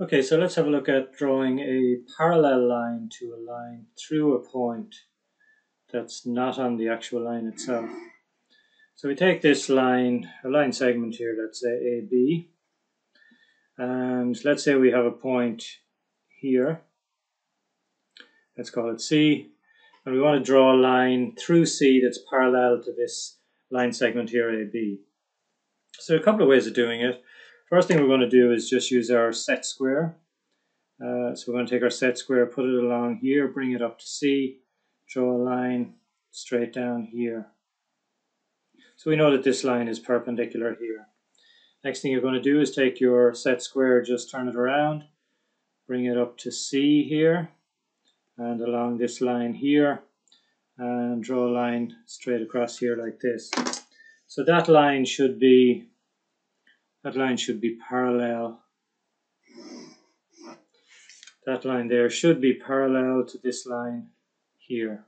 Okay, so let's have a look at drawing a parallel line to a line through a point that's not on the actual line itself. So we take this line, a line segment here, let's say AB, and let's say we have a point here, let's call it C, and we want to draw a line through C that's parallel to this line segment here AB. So a couple of ways of doing it. First thing we're going to do is just use our set square. Uh, so we're going to take our set square, put it along here, bring it up to C, draw a line straight down here. So we know that this line is perpendicular here. Next thing you're going to do is take your set square, just turn it around, bring it up to C here, and along this line here, and draw a line straight across here like this. So that line should be that line should be parallel. That line there should be parallel to this line here.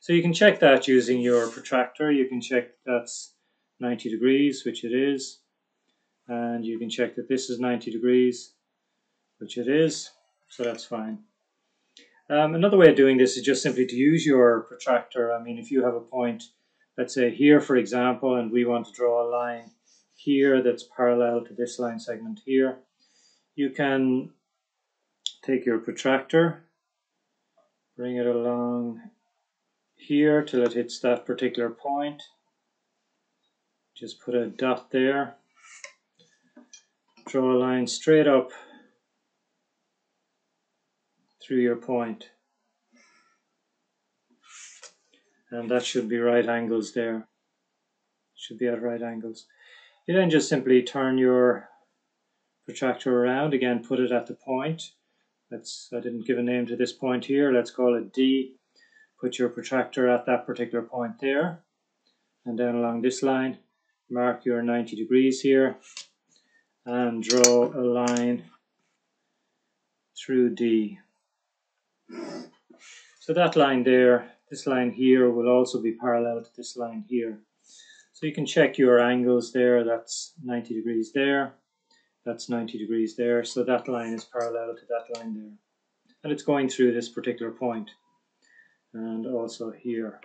So you can check that using your protractor. You can check that's 90 degrees, which it is. And you can check that this is 90 degrees, which it is. So that's fine. Um, another way of doing this is just simply to use your protractor. I mean, if you have a point, let's say here, for example, and we want to draw a line here that's parallel to this line segment here. You can take your protractor, bring it along here till it hits that particular point. Just put a dot there. Draw a line straight up through your point. And that should be right angles there. Should be at right angles. You then just simply turn your protractor around, again put it at the point. Let's, I didn't give a name to this point here, let's call it D. Put your protractor at that particular point there. And then along this line, mark your 90 degrees here and draw a line through D. So that line there, this line here will also be parallel to this line here. So you can check your angles there. That's 90 degrees there. That's 90 degrees there. So that line is parallel to that line there. And it's going through this particular point. And also here.